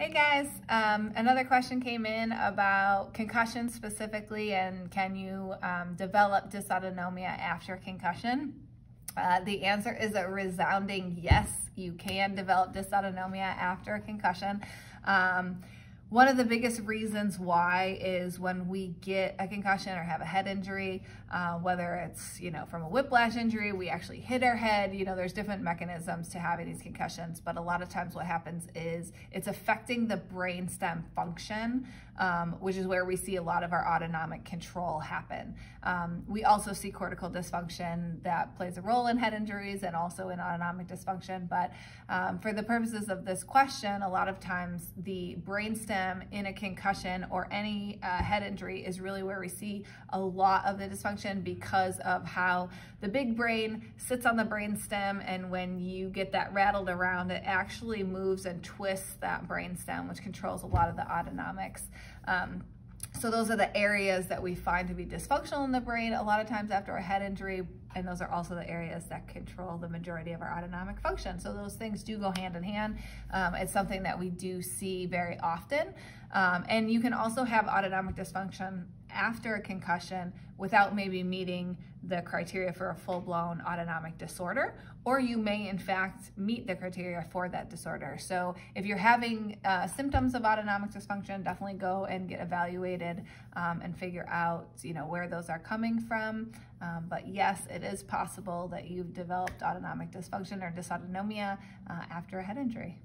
Hey guys, um, another question came in about concussion specifically and can you um, develop dysautonomia after concussion? Uh, the answer is a resounding yes, you can develop dysautonomia after a concussion. Um, one of the biggest reasons why is when we get a concussion or have a head injury, uh, whether it's, you know, from a whiplash injury, we actually hit our head, you know, there's different mechanisms to having these concussions, but a lot of times what happens is it's affecting the brainstem function, um, which is where we see a lot of our autonomic control happen. Um, we also see cortical dysfunction that plays a role in head injuries and also in autonomic dysfunction, but um, for the purposes of this question, a lot of times the brainstem in a concussion or any uh, head injury is really where we see a lot of the dysfunction because of how the big brain sits on the brain stem and when you get that rattled around, it actually moves and twists that brain stem, which controls a lot of the autonomics. Um, so those are the areas that we find to be dysfunctional in the brain a lot of times after a head injury, and those are also the areas that control the majority of our autonomic function. So those things do go hand in hand. Um, it's something that we do see very often. Um, and you can also have autonomic dysfunction after a concussion without maybe meeting the criteria for a full-blown autonomic disorder, or you may in fact meet the criteria for that disorder. So if you're having uh, symptoms of autonomic dysfunction, definitely go and get evaluated um, and figure out you know, where those are coming from. Um, but yes, it is possible that you've developed autonomic dysfunction or dysautonomia uh, after a head injury.